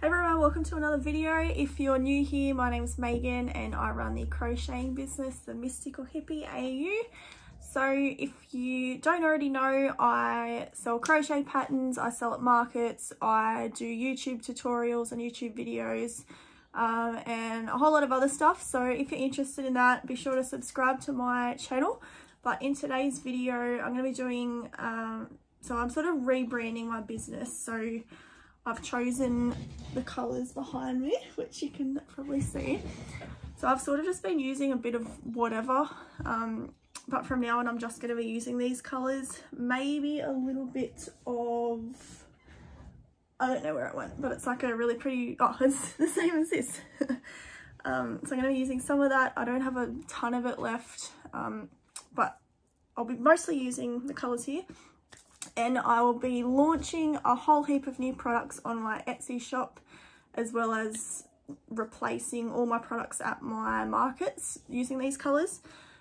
Hey everyone, welcome to another video. If you're new here, my name is Megan and I run the crocheting business, The Mystical Hippie AU. So if you don't already know, I sell crochet patterns, I sell at markets, I do YouTube tutorials and YouTube videos um, and a whole lot of other stuff. So if you're interested in that, be sure to subscribe to my channel. But in today's video, I'm going to be doing, um, so I'm sort of rebranding my business. So I've chosen the colours behind me, which you can probably see. So I've sort of just been using a bit of whatever, um, but from now on I'm just going to be using these colours. Maybe a little bit of, I don't know where it went, but it's like a really pretty, oh, it's the same as this. um, so I'm going to be using some of that. I don't have a ton of it left, um, but I'll be mostly using the colours here and I will be launching a whole heap of new products on my Etsy shop as well as replacing all my products at my markets using these colours.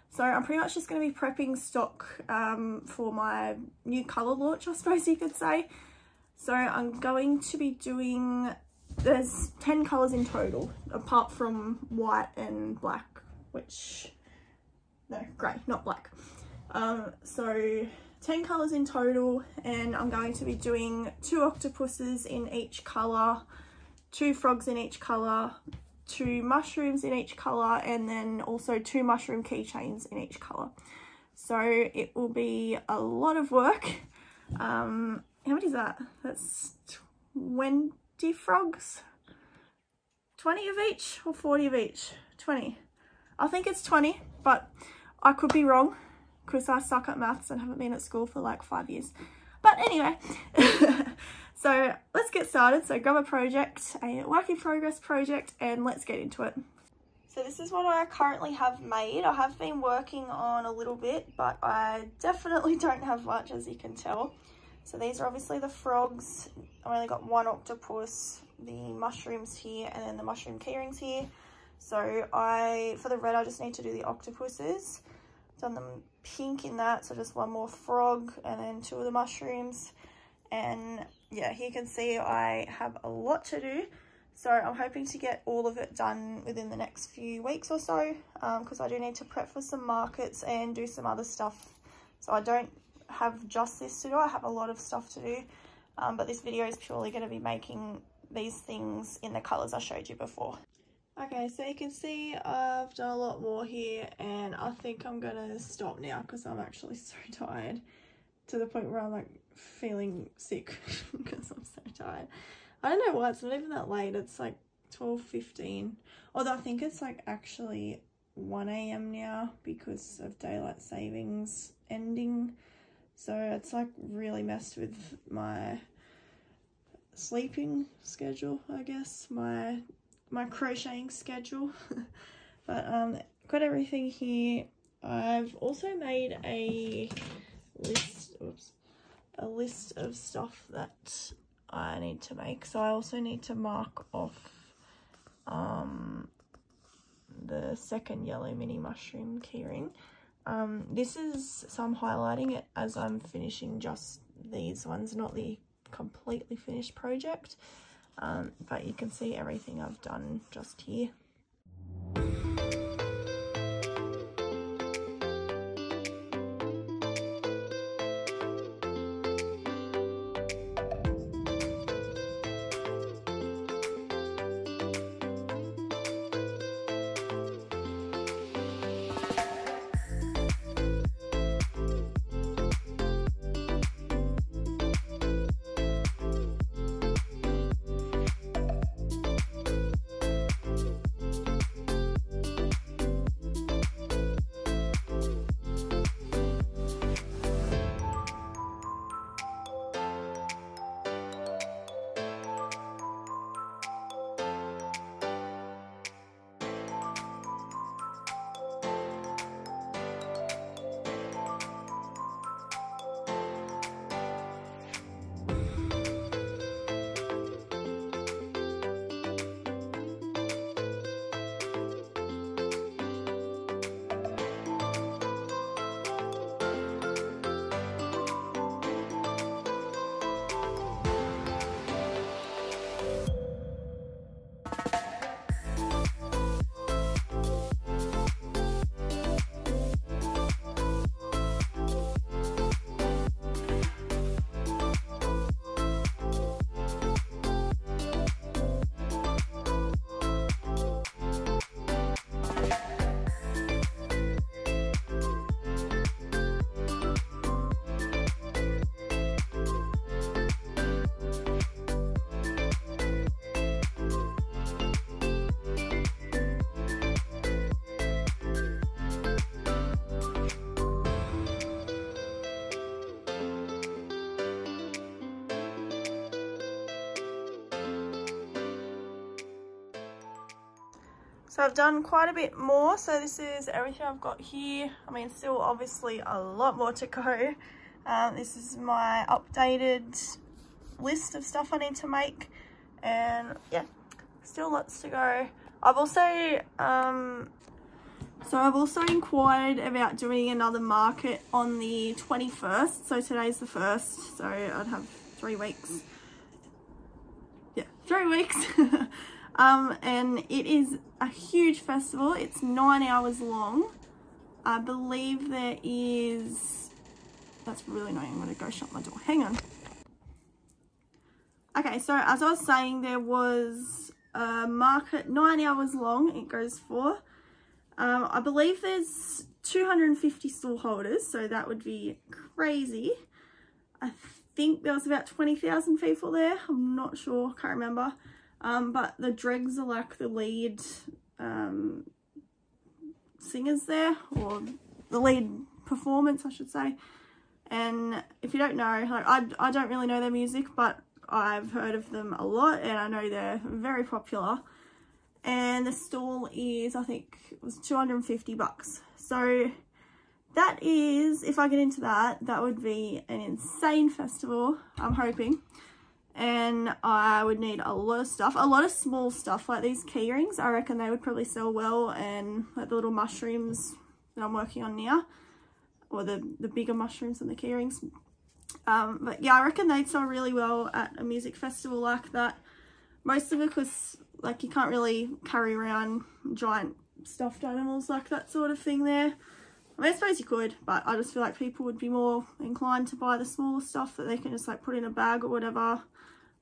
So I'm pretty much just going to be prepping stock um, for my new colour launch I suppose you could say. So I'm going to be doing, there's 10 colours in total apart from white and black which, no grey not black. Um, so 10 colours in total and I'm going to be doing two octopuses in each colour, two frogs in each colour, two mushrooms in each colour and then also two mushroom keychains in each colour. So it will be a lot of work. Um, how many is that? That's 20 frogs? 20 of each or 40 of each? 20. I think it's 20, but I could be wrong because I suck at maths and haven't been at school for like five years. But anyway, so let's get started. So grab a project, a work in progress project, and let's get into it. So this is what I currently have made. I have been working on a little bit, but I definitely don't have much as you can tell. So these are obviously the frogs. I've only got one octopus, the mushrooms here, and then the mushroom keyrings here. So I, for the red, I just need to do the octopuses done them pink in that so just one more frog and then two of the mushrooms. And yeah here you can see I have a lot to do. So I'm hoping to get all of it done within the next few weeks or so because um, I do need to prep for some markets and do some other stuff. So I don't have just this to do I have a lot of stuff to do um, but this video is purely going to be making these things in the colors I showed you before Okay, so you can see I've done a lot more here and I think I'm gonna stop now because I'm actually so tired to the point where I'm like feeling sick because I'm so tired. I don't know why, it's not even that late, it's like 12.15 although I think it's like actually 1am now because of daylight savings ending so it's like really messed with my sleeping schedule I guess my my crocheting schedule. but um, got everything here. I've also made a list, oops, a list of stuff that I need to make. So I also need to mark off um, the second yellow mini mushroom keyring. Um, this is, so I'm highlighting it as I'm finishing just these ones, not the completely finished project um, but you can see everything I've done just here. So I've done quite a bit more. So this is everything I've got here. I mean, still obviously a lot more to go. Um, this is my updated list of stuff I need to make. And yeah, still lots to go. I've also, um, so I've also inquired about doing another market on the 21st. So today's the 1st, so I'd have three weeks. Yeah, three weeks. um, and it is a huge festival. It's nine hours long. I believe there is, that's really annoying. I'm going to go shut my door. Hang on. Okay, so as I was saying, there was a market nine hours long. It goes for. Um, I believe there's 250 stall holders, so that would be crazy. I think there was about 20,000 people there. I'm not sure, can't remember. Um, but the Dreggs are like the lead um, singers there, or the lead performance, I should say. And if you don't know, like I, I don't really know their music, but I've heard of them a lot and I know they're very popular. And the stall is, I think, it was 250 bucks. So that is, if I get into that, that would be an insane festival, I'm hoping and I would need a lot of stuff, a lot of small stuff like these key rings. I reckon they would probably sell well and like the little mushrooms that I'm working on now or the, the bigger mushrooms and the key rings. Um, but yeah, I reckon they'd sell really well at a music festival like that. Most of it because like you can't really carry around giant stuffed animals like that sort of thing there. I mean, I suppose you could, but I just feel like people would be more inclined to buy the smaller stuff that they can just like put in a bag or whatever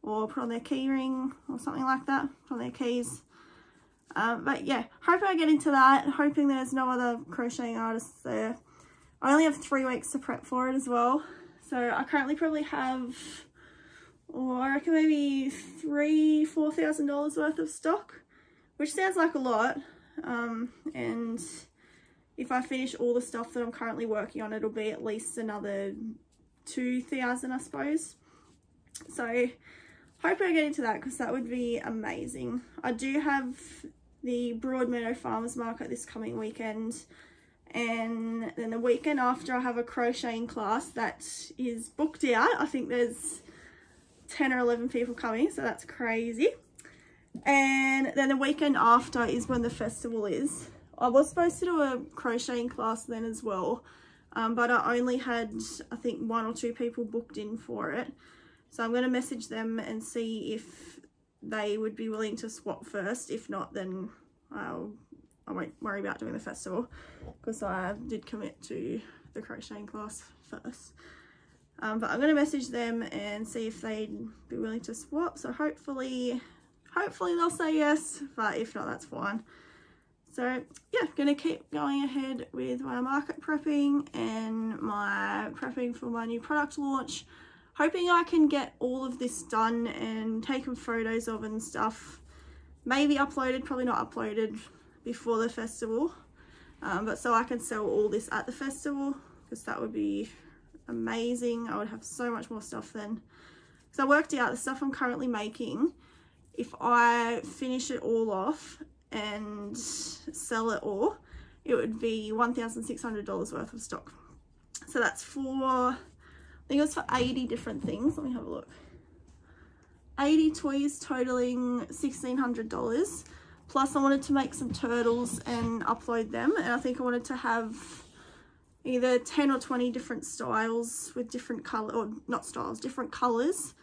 or put on their keyring or something like that, on their keys. Um, but yeah, hoping I get into that, hoping there's no other crocheting artists there. I only have three weeks to prep for it as well. So I currently probably have, or I reckon maybe three, four thousand dollars worth of stock, which sounds like a lot. Um, and if I finish all the stuff that I'm currently working on, it'll be at least another 2,000, I suppose. So hope I get into that because that would be amazing. I do have the Broadmeadow Farmers Market this coming weekend and then the weekend after I have a crocheting class that is booked out. I think there's 10 or 11 people coming so that's crazy. And then the weekend after is when the festival is. I was supposed to do a crocheting class then as well um, but I only had I think one or two people booked in for it. So I'm going to message them and see if they would be willing to swap first. If not, then I'll, I won't worry about doing the festival because I did commit to the crocheting class first. Um, but I'm going to message them and see if they'd be willing to swap. So hopefully, hopefully they'll say yes, but if not, that's fine. So yeah, going to keep going ahead with my market prepping and my prepping for my new product launch hoping I can get all of this done and taken photos of and stuff. Maybe uploaded, probably not uploaded before the festival. Um, but so I can sell all this at the festival because that would be amazing. I would have so much more stuff then. So I worked out the stuff I'm currently making, if I finish it all off and sell it all, it would be $1,600 worth of stock. So that's for I think it was for 80 different things. Let me have a look. 80 toys totaling $1,600. Plus I wanted to make some turtles and upload them. And I think I wanted to have either 10 or 20 different styles with different color, or not styles, different colors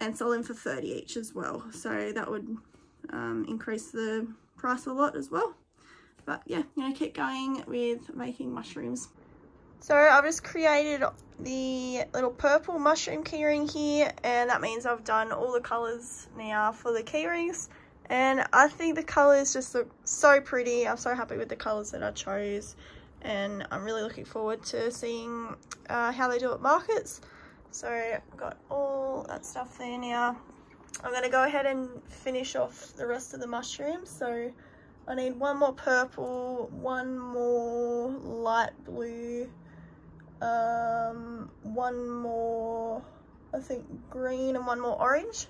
and sell them for 30 each as well. So that would um, increase the price a lot as well. But yeah, I'm to keep going with making mushrooms. So I've just created the little purple mushroom keyring here and that means I've done all the colours now for the keyrings and I think the colours just look so pretty. I'm so happy with the colours that I chose and I'm really looking forward to seeing uh, how they do at markets. So I've got all that stuff there now. I'm going to go ahead and finish off the rest of the mushrooms. So I need one more purple, one more light blue, um, one more, I think green and one more orange.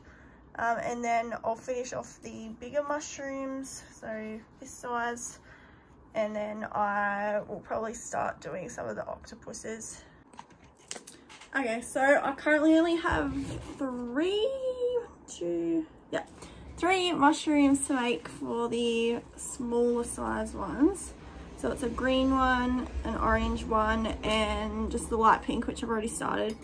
Um, and then I'll finish off the bigger mushrooms, so this size. And then I will probably start doing some of the octopuses. Okay, so I currently only have three, two, yeah, three mushrooms to make for the smaller size ones. So it's a green one, an orange one, and just the light pink, which I've already started.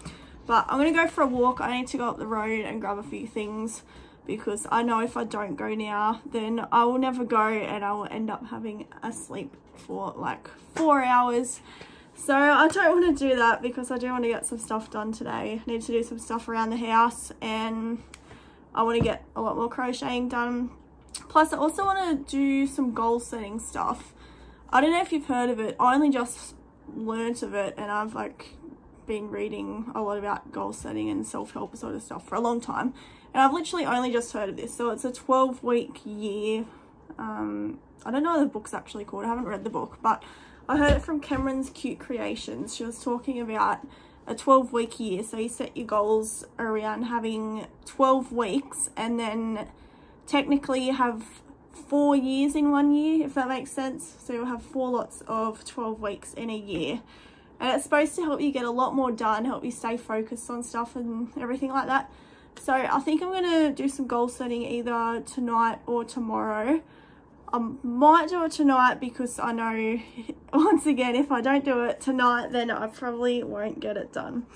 But I'm going to go for a walk. I need to go up the road and grab a few things because I know if I don't go now, then I will never go and I will end up having a sleep for like four hours. So I don't want to do that because I do want to get some stuff done today. I need to do some stuff around the house and I want to get a lot more crocheting done. Plus I also want to do some goal setting stuff. I don't know if you've heard of it. I only just learnt of it and I've like been reading a lot about goal setting and self-help sort of stuff for a long time. And I've literally only just heard of this. So it's a 12 week year. Um, I don't know what the book's actually called. I haven't read the book, but I heard it from Cameron's Cute Creations. She was talking about a 12 week year. So you set your goals around having 12 weeks and then technically you have four years in one year, if that makes sense. So you'll have four lots of 12 weeks in a year. And it's supposed to help you get a lot more done, help you stay focused on stuff and everything like that. So I think I'm going to do some goal setting either tonight or tomorrow. I might do it tonight because I know, once again, if I don't do it tonight, then I probably won't get it done.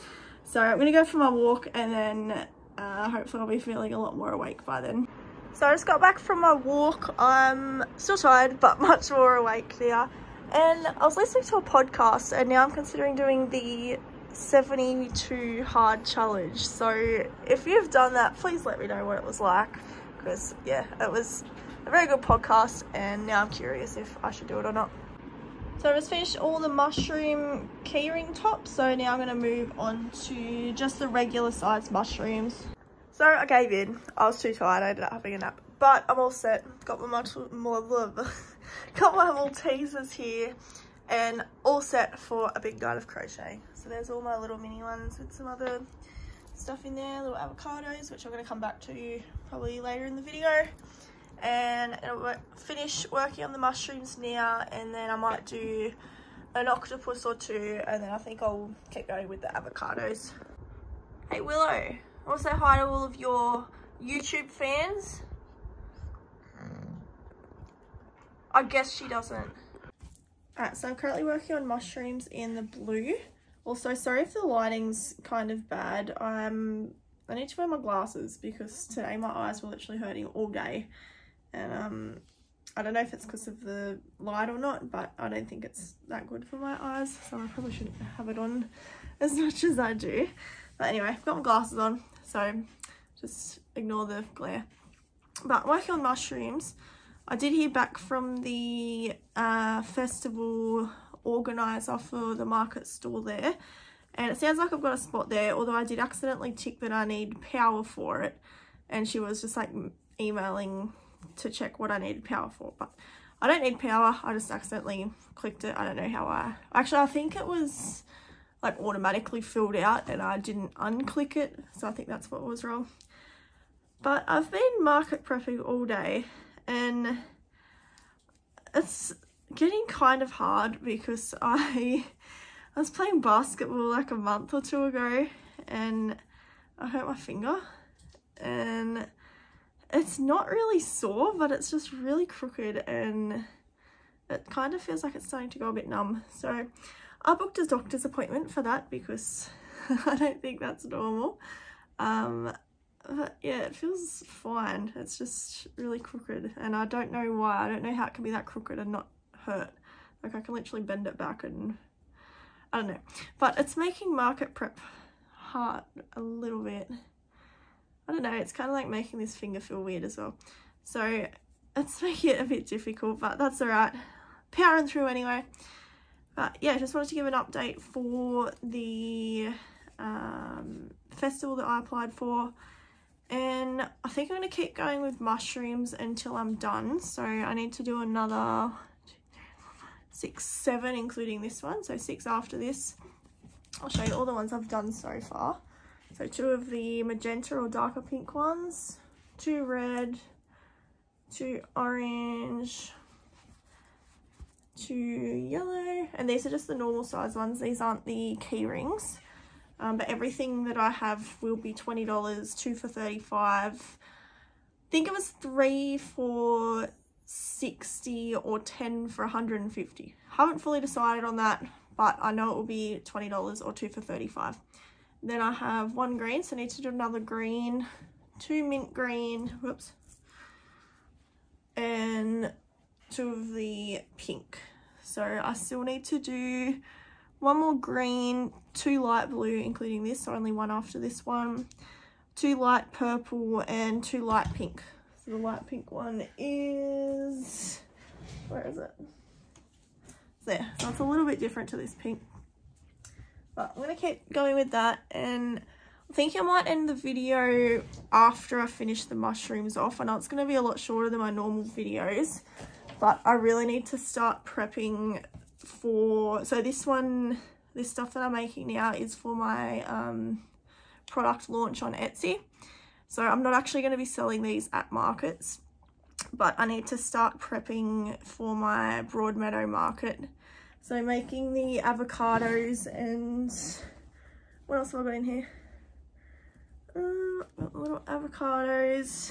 So I'm going to go for my walk and then uh, hopefully I'll be feeling a lot more awake by then. So I just got back from my walk. I'm still tired, but much more awake now. And I was listening to a podcast and now I'm considering doing the 72 hard challenge. So if you've done that, please let me know what it was like. Because yeah, it was a very good podcast and now I'm curious if I should do it or not. So I just finished all the mushroom keyring tops. So now I'm going to move on to just the regular sized mushrooms. So I gave in. I was too tired. I ended up having a nap. But I'm all set. Got my much more got my Maltesers here and all set for a big night of crochet. So there's all my little mini ones with some other stuff in there, little avocados, which I'm going to come back to probably later in the video. And finish working on the mushrooms now and then I might do an octopus or two and then I think I'll keep going with the avocados. Hey Willow, say hi to all of your YouTube fans. I guess she doesn't. Alright, so I'm currently working on mushrooms in the blue. Also, sorry if the lighting's kind of bad. I'm, I need to wear my glasses because today my eyes were literally hurting all day. And um, I don't know if it's because of the light or not, but I don't think it's that good for my eyes. So I probably shouldn't have it on as much as I do. But anyway, I've got my glasses on. So just ignore the glare. But working on mushrooms, I did hear back from the uh, festival organiser for the market stall there. And it sounds like I've got a spot there, although I did accidentally tick that I need power for it. And she was just like emailing to check what I needed power for. But I don't need power. I just accidentally clicked it. I don't know how I... Actually, I think it was like automatically filled out and I didn't unclick it. So I think that's what was wrong. But I've been market prepping all day and it's getting kind of hard because I, I was playing basketball like a month or two ago and I hurt my finger and it's not really sore but it's just really crooked and it kind of feels like it's starting to go a bit numb so I booked a doctor's appointment for that because I don't think that's normal um, but yeah, it feels fine. It's just really crooked and I don't know why. I don't know how it can be that crooked and not hurt. Like I can literally bend it back and I don't know. But it's making market prep hard a little bit. I don't know, it's kind of like making this finger feel weird as well. So it's making it a bit difficult, but that's alright. Powering through anyway. But yeah, just wanted to give an update for the um, festival that I applied for and I think I'm going to keep going with mushrooms until I'm done so I need to do another six seven including this one so six after this I'll show you all the ones I've done so far so two of the magenta or darker pink ones. Two red, two orange, two yellow, and these are just the normal size ones. These aren't the key rings. Um, but everything that I have will be $20, two for 35 I think it was three for 60 or 10 for 150 haven't fully decided on that but I know it will be $20 or two for 35 then I have one green so I need to do another green. Two mint green whoops. And two of the pink. So I still need to do one more green two light blue including this so only one after this one. Two light purple and two light pink. So the light pink one is, where is it? There, so it's a little bit different to this pink. But I'm going to keep going with that and I think I might end the video after I finish the mushrooms off. I know it's going to be a lot shorter than my normal videos, but I really need to start prepping for, so this one, this stuff that I'm making now is for my um, product launch on Etsy. So I'm not actually going to be selling these at markets, but I need to start prepping for my Broadmeadow market. So making the avocados and what else have I got in here? Um, little avocados.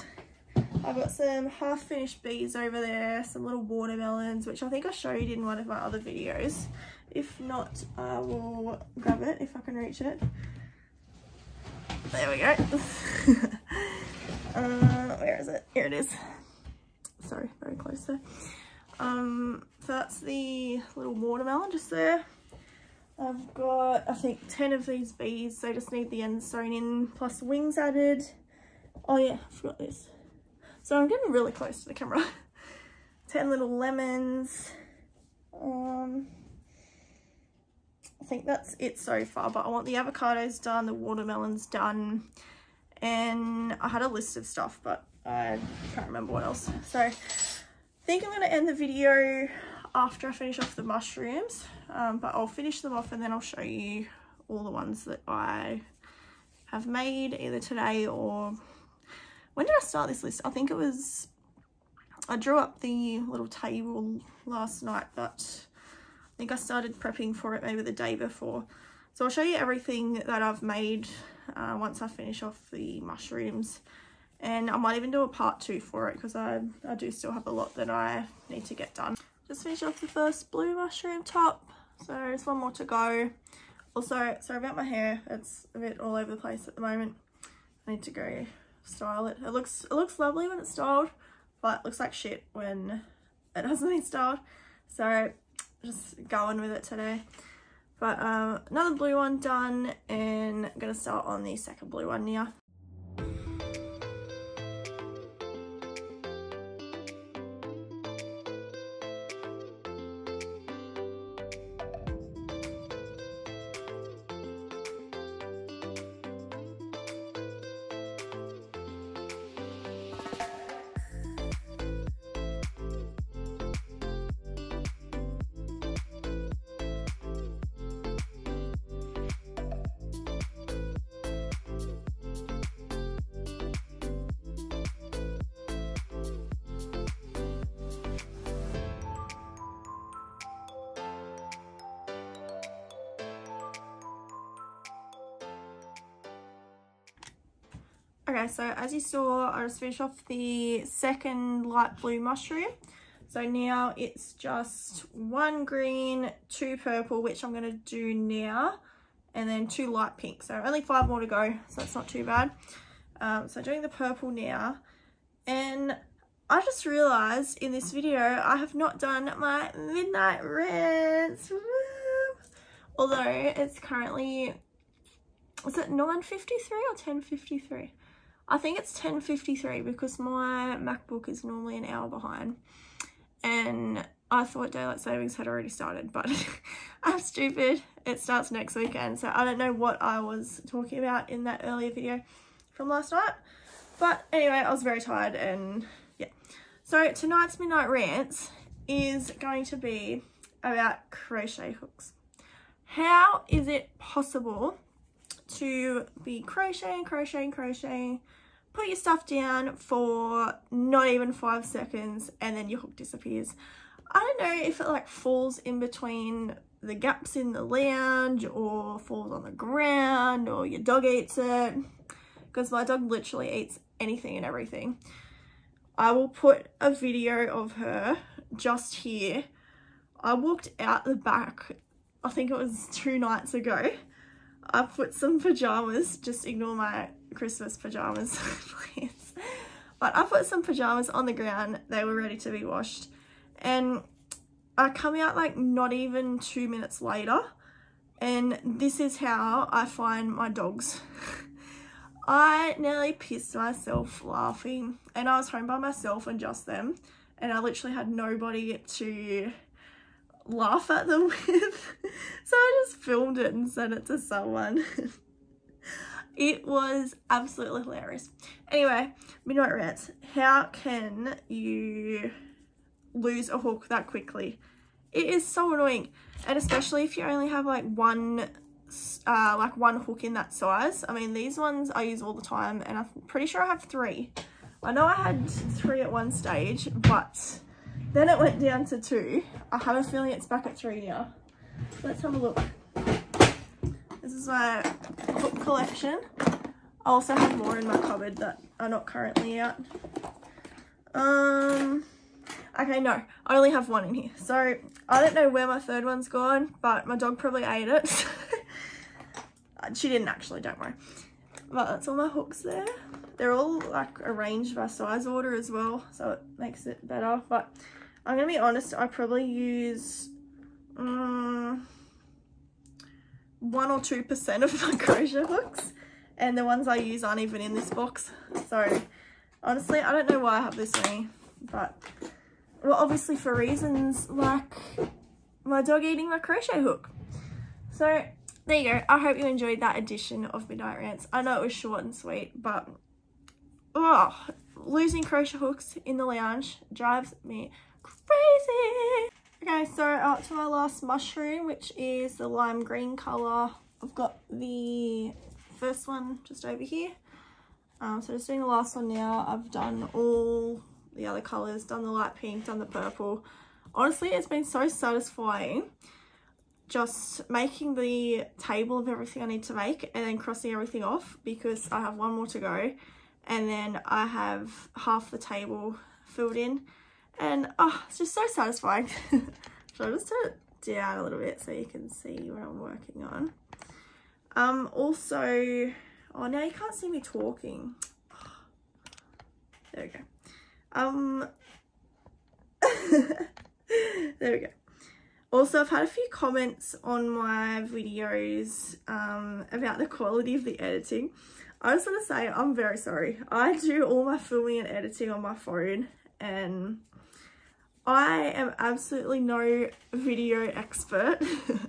I've got some half finished bees over there, some little watermelons, which I think I showed in one of my other videos. If not, I will grab it if I can reach it. There we go. uh, where is it? Here it is. Sorry, very close there. Um, so that's the little watermelon just there. I've got, I think, 10 of these bees. So just need the ends sewn in plus wings added. Oh yeah, I forgot this. So I'm getting really close to the camera. 10 little lemons. Um, I think that's it so far, but I want the avocados done, the watermelons done, and I had a list of stuff, but I can't remember what else. So think I'm going to end the video after I finish off the mushrooms, um, but I'll finish them off and then I'll show you all the ones that I have made either today or when did I start this list? I think it was, I drew up the little table last night, but I think I started prepping for it maybe the day before. So I'll show you everything that I've made uh, once I finish off the mushrooms. And I might even do a part two for it because I, I do still have a lot that I need to get done. Just finished off the first blue mushroom top. So there's one more to go. Also, sorry about my hair. It's a bit all over the place at the moment. I need to go style it. It looks it looks lovely when it's styled, but looks like shit when it hasn't been styled. So just going with it today. But um, another blue one done and I'm going to start on the second blue one now. Okay, so as you saw, I just finished off the second light blue mushroom. So now it's just one green, two purple, which I'm going to do now, and then two light pink. So only five more to go, so that's not too bad. Um, so doing the purple now. And I just realised in this video, I have not done my midnight rants. Although it's currently, is it 9.53 or 10.53? I think it's 10.53 because my MacBook is normally an hour behind. And I thought daylight savings had already started, but I'm stupid. It starts next weekend, so I don't know what I was talking about in that earlier video from last night. But anyway, I was very tired and yeah. So tonight's Midnight Rants is going to be about crochet hooks. How is it possible to be crocheting, crocheting, crocheting put your stuff down for not even five seconds and then your hook disappears. I don't know if it like falls in between the gaps in the lounge or falls on the ground or your dog eats it because my dog literally eats anything and everything. I will put a video of her just here. I walked out the back, I think it was two nights ago. I put some pajamas, just ignore my Christmas pajamas, please. But I put some pajamas on the ground. They were ready to be washed. And I come out like not even two minutes later. And this is how I find my dogs. I nearly pissed myself laughing. And I was home by myself and just them. And I literally had nobody to laugh at them with. so I just filmed it and sent it to someone. It was absolutely hilarious. Anyway, Midnight Rants. How can you lose a hook that quickly? It is so annoying. And especially if you only have like one uh, like one hook in that size. I mean, these ones I use all the time and I'm pretty sure I have three. I know I had three at one stage, but then it went down to two. I have a feeling it's back at three now. Let's have a look. This is my book collection. I also have more in my cupboard that are not currently out. Um, okay, no, I only have one in here. So I don't know where my third one's gone, but my dog probably ate it. she didn't actually, don't worry. But that's all my hooks there. They're all like arranged by size order as well, so it makes it better. But I'm gonna be honest, I probably use um, one or two percent of my crochet hooks and the ones I use aren't even in this box. So honestly I don't know why I have this many but well obviously for reasons like my dog eating my crochet hook. So there you go. I hope you enjoyed that edition of Midnight Rants. I know it was short and sweet but oh losing crochet hooks in the lounge drives me crazy Okay, so out to my last mushroom, which is the lime green colour. I've got the first one just over here. Um, so just doing the last one now. I've done all the other colours, done the light pink, done the purple. Honestly, it's been so satisfying just making the table of everything I need to make and then crossing everything off because I have one more to go and then I have half the table filled in and oh, it's just so satisfying. so I'll just turn it down a little bit so you can see what I'm working on. Um, also, oh, now you can't see me talking. There we go. Um, there we go. Also, I've had a few comments on my videos um, about the quality of the editing. I just want to say I'm very sorry. I do all my filming and editing on my phone and I am absolutely no video expert.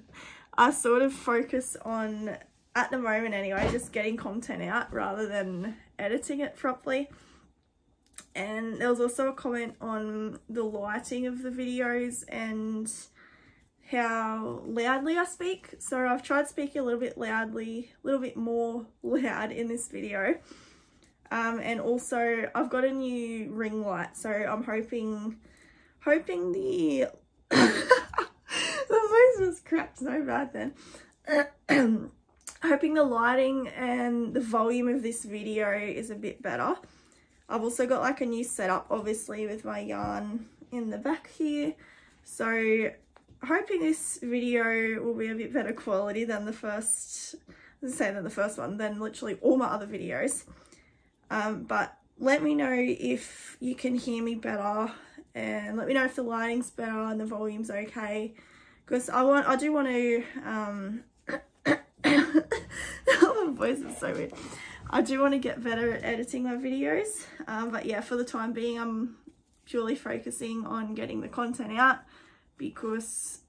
I sort of focus on, at the moment anyway, just getting content out rather than editing it properly. And there was also a comment on the lighting of the videos and how loudly I speak. So I've tried speaking a little bit loudly, a little bit more loud in this video. Um, and also I've got a new ring light, so I'm hoping hoping the the voice was cracked so bad then. Hoping the lighting and the volume of this video is a bit better. I've also got like a new setup obviously with my yarn in the back here. So hoping this video will be a bit better quality than the first say than the first one than literally all my other videos. Um, but let me know if you can hear me better and let me know if the lighting's better and the volume's okay. Because I want I do want to um my voice is so weird. I do want to get better at editing my videos um, but yeah for the time being I'm purely focusing on getting the content out because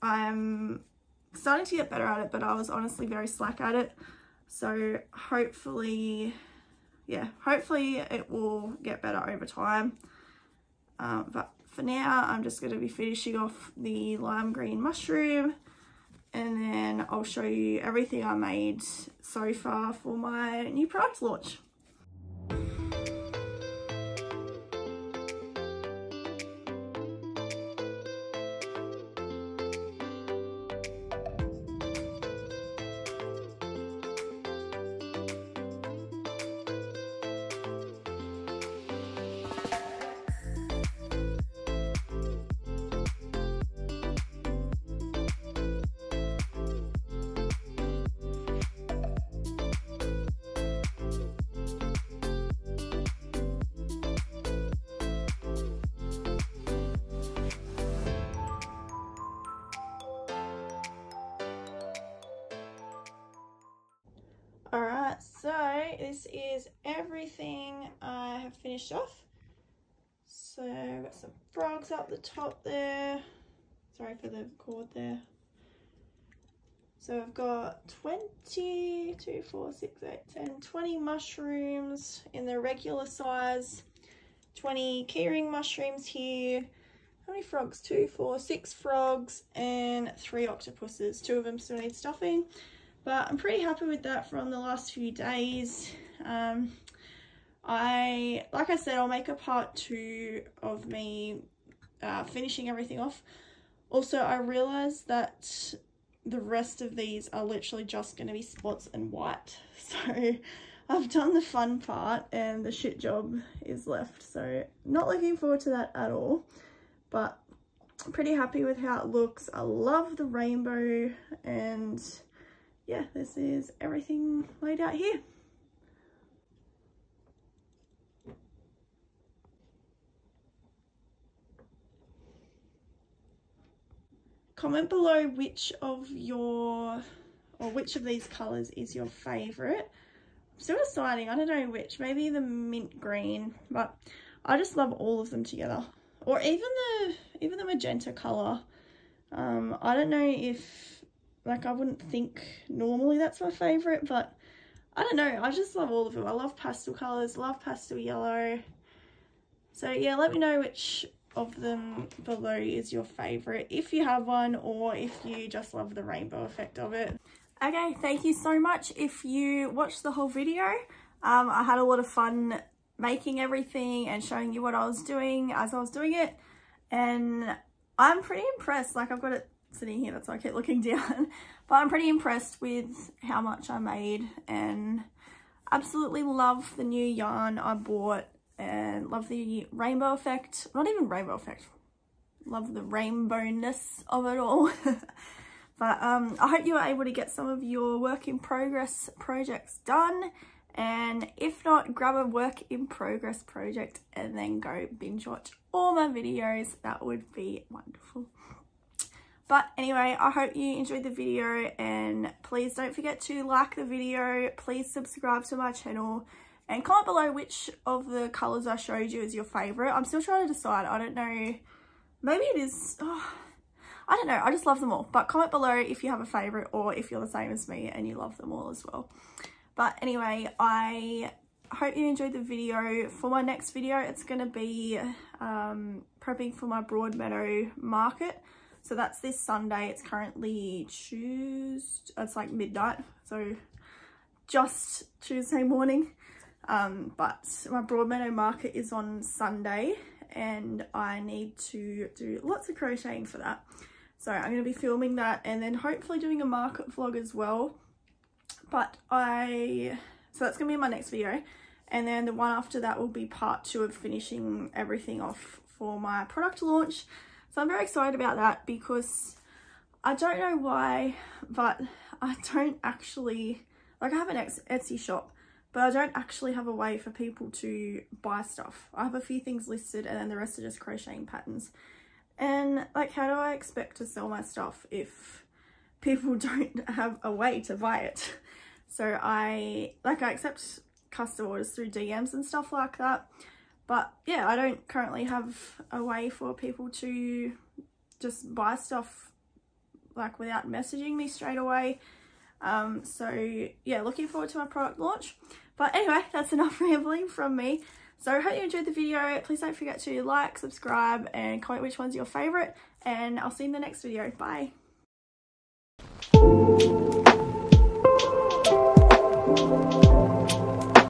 I'm starting to get better at it but I was honestly very slack at it. So hopefully yeah hopefully it will get better over time um, but for now, I'm just going to be finishing off the lime green mushroom and then I'll show you everything I made so far for my new product launch. This is everything I have finished off. So I've got some frogs up the top there. Sorry for the cord there. So I've got 20, 2, 4, 6, 8, 10, 20 mushrooms in the regular size. 20 keyring mushrooms here. How many frogs? Two, four, six frogs and three octopuses. Two of them still need stuffing. But I'm pretty happy with that from the last few days. Um, I, like I said, I'll make a part two of me uh, finishing everything off. Also, I realised that the rest of these are literally just going to be spots and white. So I've done the fun part and the shit job is left. So not looking forward to that at all. But I'm pretty happy with how it looks. I love the rainbow and yeah, this is everything laid out here. Comment below which of your, or which of these colours is your favourite. I'm still deciding, I don't know which, maybe the mint green, but I just love all of them together. Or even the, even the magenta colour. Um, I don't know if like I wouldn't think normally that's my favourite, but I don't know. I just love all of them. I love pastel colours, love pastel yellow. So yeah, let me know which of them below is your favourite, if you have one, or if you just love the rainbow effect of it. Okay, thank you so much if you watched the whole video. Um, I had a lot of fun making everything and showing you what I was doing as I was doing it. And I'm pretty impressed. Like I've got it sitting here, that's why I keep looking down. but I'm pretty impressed with how much I made and absolutely love the new yarn I bought and love the rainbow effect. Not even rainbow effect. Love the rainbowness of it all. but um, I hope you were able to get some of your work in progress projects done. And if not, grab a work in progress project and then go binge watch all my videos. That would be wonderful. But anyway, I hope you enjoyed the video and please don't forget to like the video. Please subscribe to my channel and comment below which of the colours I showed you is your favourite. I'm still trying to decide. I don't know. Maybe it is... Oh, I don't know. I just love them all. But comment below if you have a favourite or if you're the same as me and you love them all as well. But anyway, I hope you enjoyed the video. For my next video, it's going to be um, prepping for my Broadmeadow market. So that's this Sunday. It's currently Tuesday. It's like midnight. So just Tuesday morning. Um, but my Broadmeadow market is on Sunday and I need to do lots of crocheting for that. So I'm going to be filming that and then hopefully doing a market vlog as well. But I, so that's going to be my next video. And then the one after that will be part two of finishing everything off for my product launch. So I'm very excited about that because I don't know why, but I don't actually, like I have an Etsy shop, but I don't actually have a way for people to buy stuff. I have a few things listed and then the rest are just crocheting patterns. And like, how do I expect to sell my stuff if people don't have a way to buy it? So I, like I accept custom orders through DMs and stuff like that. But yeah, I don't currently have a way for people to just buy stuff like without messaging me straight away. Um, so yeah, looking forward to my product launch. But anyway, that's enough rambling from me. So I hope you enjoyed the video. Please don't forget to like, subscribe and comment which one's your favourite. And I'll see you in the next video. Bye.